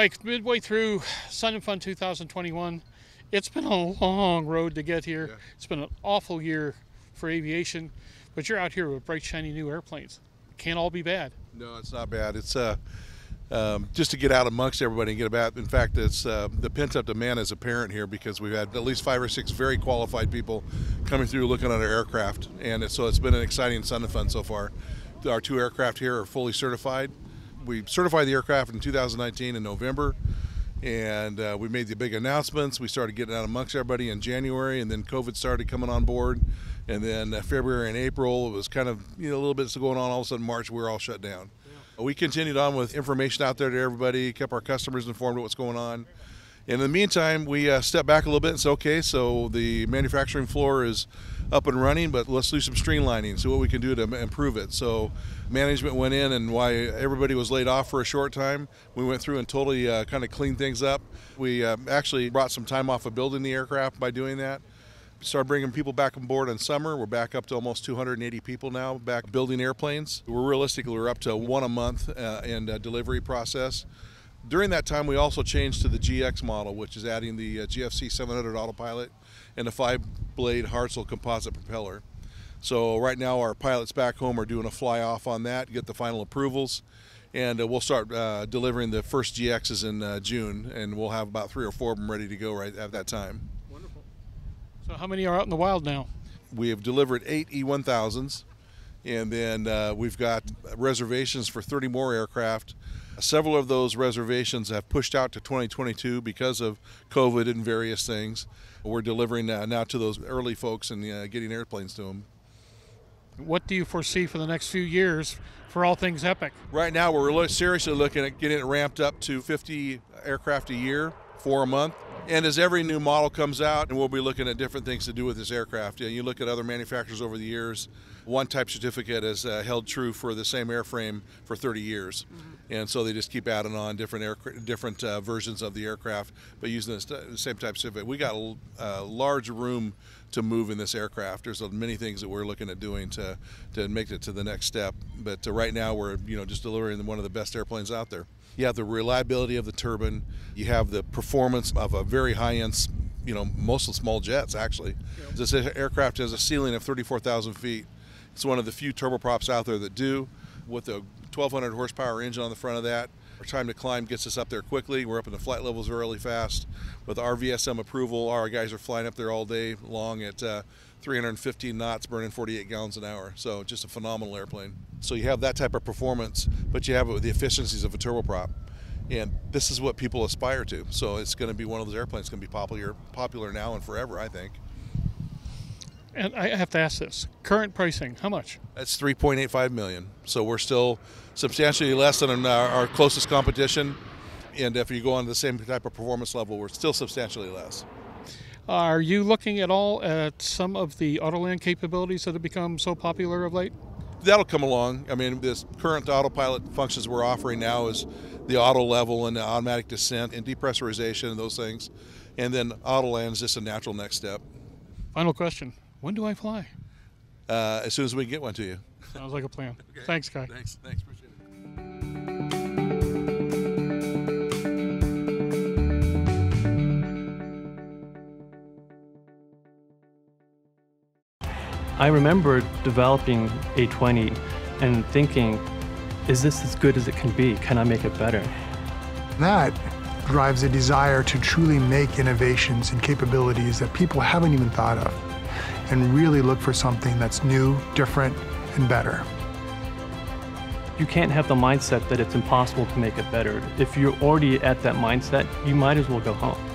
Mike, midway through Sun and Fun 2021, it's been a long road to get here. Yeah. It's been an awful year for aviation, but you're out here with bright, shiny new airplanes. Can't all be bad. No, it's not bad. It's uh, um, just to get out amongst everybody and get about. In fact, it's uh, the pent up demand is apparent here because we've had at least five or six very qualified people coming through looking at our aircraft, and it, so it's been an exciting Sun and Fun so far. Our two aircraft here are fully certified. We certified the aircraft in 2019 in November, and uh, we made the big announcements. We started getting out amongst everybody in January, and then COVID started coming on board. And then uh, February and April, it was kind of you know a little bit going on. All of a sudden, March, we were all shut down. We continued on with information out there to everybody, kept our customers informed of what's going on. In the meantime, we uh, stepped back a little bit and said, okay, so the manufacturing floor is up and running, but let's do some streamlining, see what we can do to improve it. So management went in, and why everybody was laid off for a short time, we went through and totally uh, kind of cleaned things up. We uh, actually brought some time off of building the aircraft by doing that. Started bringing people back on board in summer. We're back up to almost 280 people now, back building airplanes. We're realistically we're up to one a month uh, in uh, delivery process. During that time, we also changed to the GX model, which is adding the uh, GFC 700 autopilot and a five-blade Hartzell composite propeller. So right now, our pilots back home are doing a fly off on that, get the final approvals, and uh, we'll start uh, delivering the first GXs in uh, June, and we'll have about three or four of them ready to go right at that time. Wonderful. So, how many are out in the wild now? We have delivered eight E1000s, and then uh, we've got reservations for 30 more aircraft. Several of those reservations have pushed out to 2022 because of COVID and various things. We're delivering uh, now to those early folks and uh, getting airplanes to them. What do you foresee for the next few years for all things Epic? Right now, we're seriously looking at getting it ramped up to 50 aircraft a year, four a month. And as every new model comes out, and we'll be looking at different things to do with this aircraft. You, know, you look at other manufacturers over the years. One type certificate has uh, held true for the same airframe for 30 years, and so they just keep adding on different air, different uh, versions of the aircraft, but using the the same type certificate. We got a uh, large room to move in this aircraft. There's uh, many things that we're looking at doing to to make it to the next step. But uh, right now, we're you know just delivering one of the best airplanes out there. You have the reliability of the turbine. You have the performance of a very high-end, you know, most mostly small jets actually. This aircraft has a ceiling of 34,000 feet. It's one of the few turboprops out there that do. With a 1,200 horsepower engine on the front of that, our time to climb gets us up there quickly. We're up in the flight levels really fast. With our VSM approval, our guys are flying up there all day long at uh, 315 knots, burning 48 gallons an hour. So just a phenomenal airplane. So you have that type of performance, but you have it with the efficiencies of a turboprop. And this is what people aspire to. So it's going to be one of those airplanes going to be popular, popular now and forever, I think. And I have to ask this current pricing, how much? That's 3.85 million. So we're still substantially less than our, our closest competition. And if you go on the same type of performance level, we're still substantially less. Are you looking at all at some of the Autoland capabilities that have become so popular of late? That'll come along. I mean, this current autopilot functions we're offering now is the auto level and the automatic descent and depressurization and those things. And then Autoland is just a natural next step. Final question When do I fly? Uh, as soon as we get one to you. Sounds like a plan. Thanks, Guy. Thanks. Thanks. Appreciate it. I remember developing A20 and thinking, is this as good as it can be? Can I make it better? That drives a desire to truly make innovations and capabilities that people haven't even thought of and really look for something that's new, different, and better. You can't have the mindset that it's impossible to make it better. If you're already at that mindset, you might as well go home.